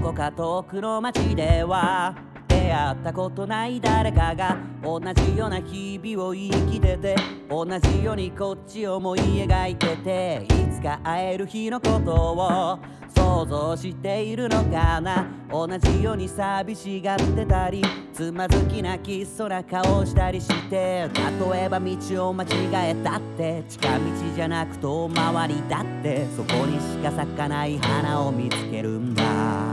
こか遠くの街では出会ったことない誰かが同じような日々を生きてて同じようにこっちを思い描いてていつか会える日のことを想像しているのかな。同じように寂しがってたりつまずき泣きそな顔したりして例えば道を間違えたって近道じゃなく遠回りだって。そこにしか咲かない花を見つけるんだ。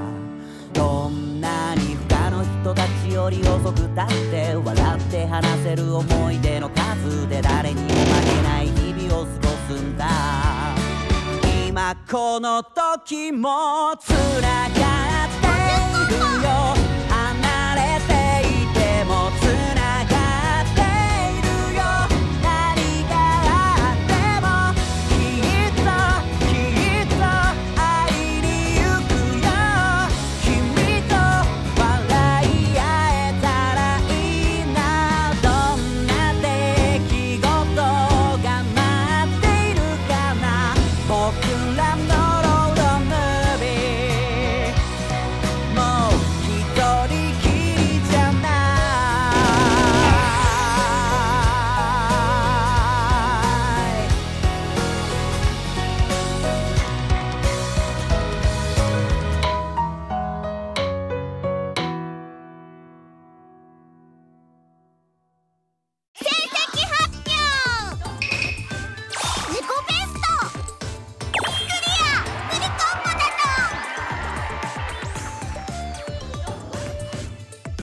どんなに他の人たちより遅くたって笑って話せる思い出の数で誰にも負けない日々を過ごすんだ。今この時もつながる